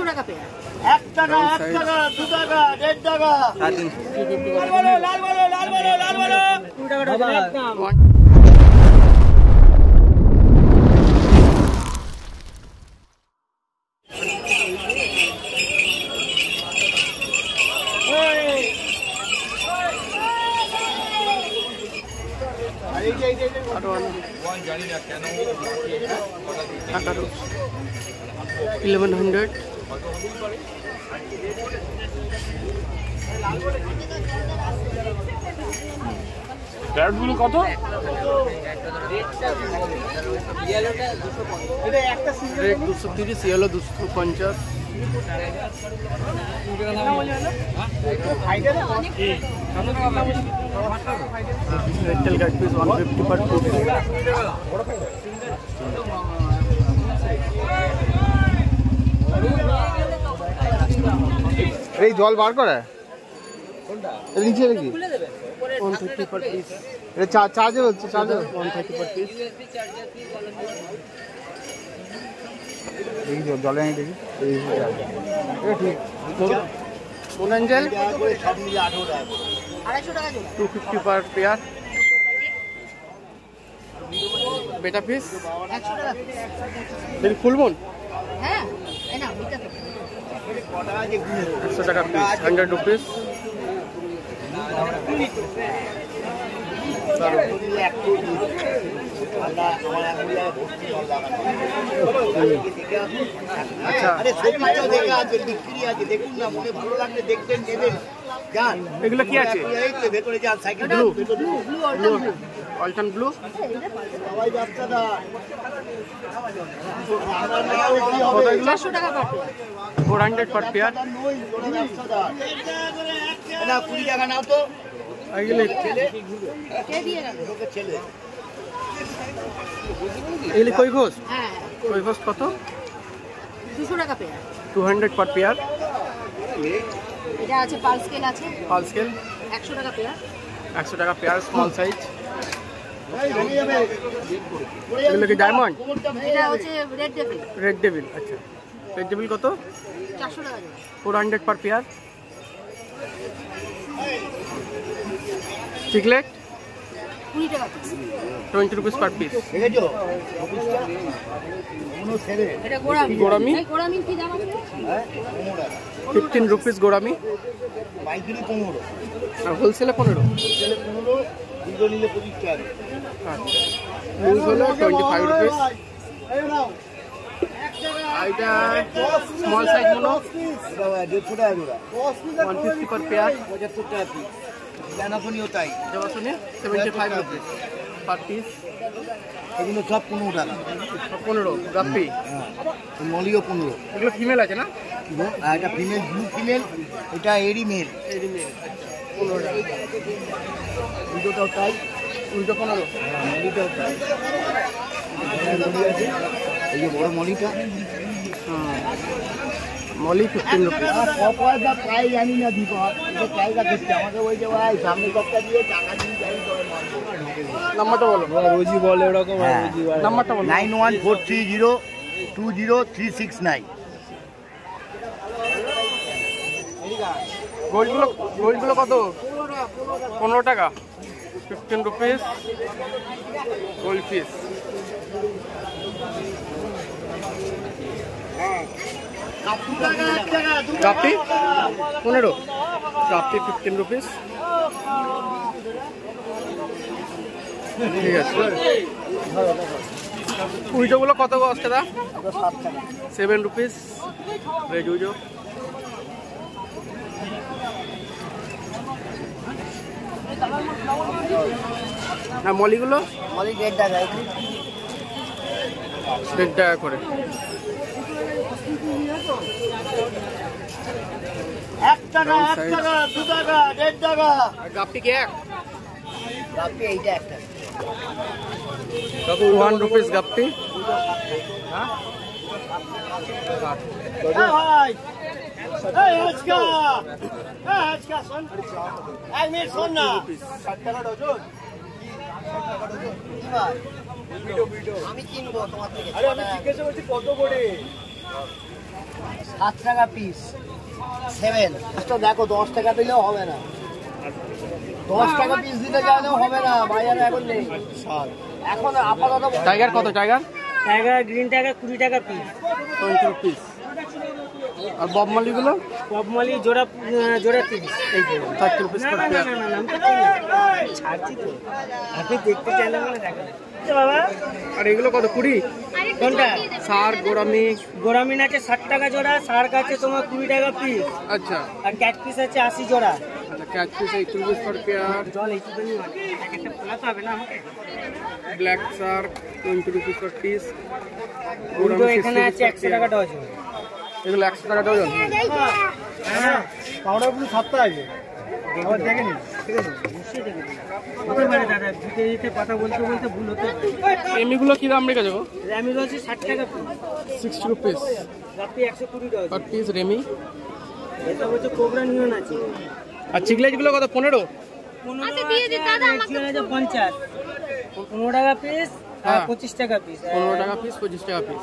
দুশো টাকা পেয়ার এক টাকা এক টাকা দু টাকা দেড় টাকা। সাড়ে তিনশো লাল বলো লাল বলো লাল বলো লাল বলো। কুড়ি টাকা ডজন একদম আঠারো ইলেভেন হান্ড্রেড প্যারটগুলো কত? দুশো তিরিশ ইয়েলো দুশো পঞ্চাশ। রেটেল guide piece one fifty per two এই জল বার করে? নিচে নাকি? ওয়ান থার্টি পার পিস এটা চা- চার্জে হচ্ছে চার্জে ওয়ান থার্টি পার পিস দেখি জল- জলে আমি দেখি। ঠিক কোন অ্যাঞ্জেল সব মিলে আঠেরো টাকা আড়াইশো টাকা জোড়া। Two fifty per pair betta piece ফুলবন হ্যাঁ। এই একশো টাকা পিস হান্ড্রেড রুপিস আচ্ছা মনে এগুলো কি আছে এই ভেতরে যান সাইকেল ব্লু ব্লু ব্লু অল্টার ব্লু অল্টান ব্লু সবাই যাচ্ছে না আমার না বিক্রি কত হবে এগুলো চারশো টাকা per pair four hundred per pair নই ওরা ব্যবসাদার না কুড়ি টাকা নাও তো এগুলো কে দিয়ে গেল লোকের ছেলে এগুলি কই ঘোষ? হ্যাঁ কই ঘোষ কত? দুশো টাকা pair two hundred per pair এটা আছে পাল স্কেল আছে। পাল স্কেল একশো টাকা পেয়ার একশো টাকা পেয়ার স্মল সাইজ এই ভেঙে যাবে এগুলো কি ডায়মন্ড এটা হচ্ছে রেড ডেভিল রেড ডেভিল আচ্ছা। রেড ডেভিল কত? চারশো টাকা জোড়া four hundred per pair cichlid twenty rupees per piece gourami. হ্যাঁ? Fifteen rupees গোড়ামি। আর হোলসেলে পনেরো দুটো নিলে পঁচিশ টাকা আচ্ছা লুজ হলো টোয়েন্টি ফাইভ রুপিস আর এটা স্মল সাইজ মনো দেড়শো টাকা জোড়া ওয়ান ফিফটি পার পেয়ার পঁচাত্তর টাকা পিস জানাশনিও তাই। জবা seventy five rupees per piece এগুলো সব পনেরো টাকা। পনেরো গাপ্পি হ্যাঁ মলিও পনেরো। এগুলো ফিমেল আছে না? আর এটা ফিমেল ব্লু ফিমেল এটা এরি মেল এই মেল পনেরো টাকা। দুটোটাও তাই উল্টো পনেরো। হ্যাঁ মলিটাও তাই। মলি এই যে বড় মলিটা। মলি ফিফটিন রুপিস পয়সা পাই জানি না এটা জায়গা করছে আমাকে ওই যে ভাই সামনে সপ্তাহ দিয়ে টাকা দিয়ে যাই নাম্বারটা বলো। রোজি বলে ওরকম হ্যাঁ। নাম্বারটা বলো। Nine one four three zero two zero three six nine. গোল্ডগুলো গোল্ডগুলো কত? পনেরো টাকা। Fifteen rupees gold piece copy পনেরো। কাপি ফিফটিন রুপিস ঠিক আছে। উইজোগুলো কত গো দাদা সেভেন রুপিস রেড উইজো আর মলিগুলো? মলি দেড় টাকা দেড় টাকা করে। এক টাকা এক টাকা দু টাকা দেড় টাকা। গাপ্পি কি এক? আপনি এইটা একটা। ওয়ান রুপিস গাপ্পি হ্যাঁ ভাই। এক মিনিট শোন না ষাট টাকা ডজন আমি কিনবো তোমার থেকে আরে আমি জিজ্ঞাসা করছি কত করে? সাত টাকা পিস সেভেন তো দেখো দশ টাকা দিলেও হবে না। দশ টাকা পিস দিতে চাইলেও হবে না বাজারে এখন নেই। এখন আপাতত টাইগার কত টাইগার টাইগার গ্রিন টাইগার কুড়ি টাকা পিস রুপিস আর বব মালিগুলো পপমলি জোড়া জোড়া তিরিশ। এই থার্টি রুপিস ছাড়ছি তো। আপনি দেখতে চাইলে বলে দেখেন তো বাবা। আর এগুলো কত কুড়ি? কোনটা? সার গোড়ামি। গোরামিন আছে ষাট টাকা জোড়া শার্ক আছে তোমার কুড়ি টাকা পিস আচ্ছা। আর ক্যাট পিস আছে আশি জোড়া। আচ্ছা piece eighty rupees per pair জল হবে না আমাকে? Black shark twenty rupees per piece এখানে আছে একশো টাকা ডজন। এগুলো একশো টাকা ডজন। পাউডারগুলো সাতটা আছে। আবার দেখে নিন ঠিক আছে? পারে পারে। এমিগুলো কি দাম রেখেছো গো? র্যামি রয়েছে ষাট টাকা সিক্সটি রুপিস রাত্রি একশো কুড়ি পার পিস রেমি এটা হচ্ছে কোবরা নিয়ন আছে। আর চিকলেজগুলো কত পনেরো? আচ্ছা, দিয়ে দিন, দাদা, আমাকে আছে পঞ্চাশ। পনেরো টাকা পিস হ্যাঁ। পঁচিশ টাকা পিস পনেরো টাকা পিস পঁচিশ টাকা পিস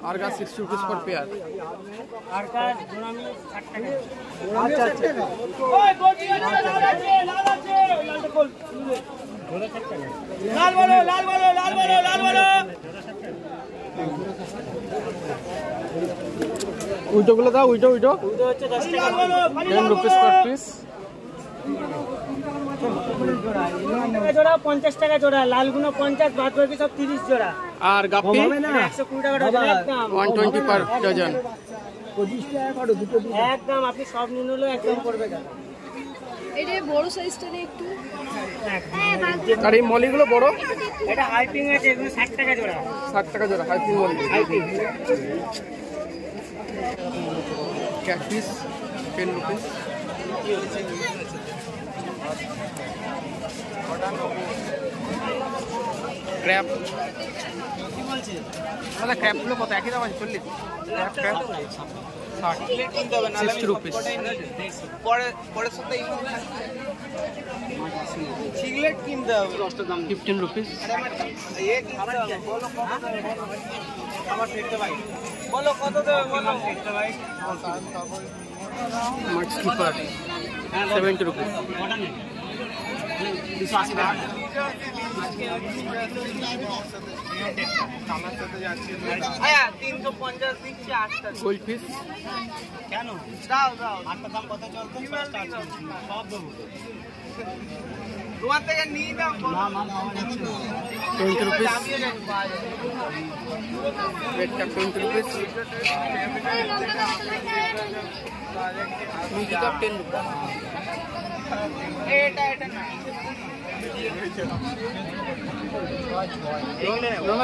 গাপ আর আর গা সিক্সটি রুপিস পার পেয়ার আচ্ছা আচ্ছা। লাল বলো লাল বলো লাল বলো লাল বলো। উইটোগুলো দাও উইটো উইটো টেন রুপিস পার পিস টাকা। জোড়া পঞ্চাশ টাকা জোড়া লালগুলো পঞ্চাশ বাদ বাকি সব তিরিশ জোড়া। আর গাপ্পি? একশো কুড়ি টাকা ডজন একদম। ওয়ান টোয়েন্টি পার ডজন একদম আপনি সব নিয়ে নিলেও একদম পড়বে কেন? এটা বড় সাইজটা নেই একটু। আর এই মলিগুলো বড়? এটা হাইপিং আছে এগুলো ষাট টাকা জোড়া। ষাট টাকা জোড়া হাইপিং মলি। Hyping cat piece ten rupees crab দাদা ক্র্যাপগুলো কত? একই দাম আছে চল্লিশ? ক্র্যাপ ক্র্যাপ ষাট। সিক্সটি রুপিস ফিফটিন রুপিস বলো কত দেবে বলো। মাছ কিপার সেভেন্টি রুপিস দিচ্ছি আটটা গোল্ড ফিস কেন? দাও দাও। আটটা দাম কত চলতো সব দেবো। তোমার থেকে নিয়ে দাও twenty rupees cup twenty rupees milky cup ten rupees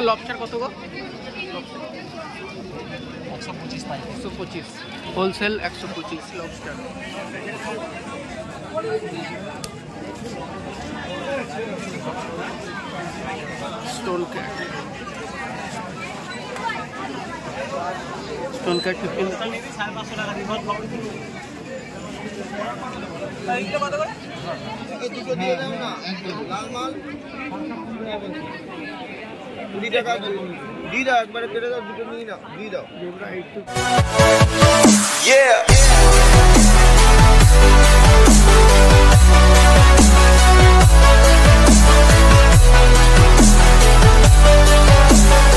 lobster কত গো একশো পঁচিশ হোলসেল একশো পঁচিশ lobster stone cat stone cat fifteen সাড়ে পাঁচশো টাকা দিব কুড়ি টাকা দিয়ে দাও একবারে কেটে দাও দুটো নিয়ে নাও দিয়ে দাও.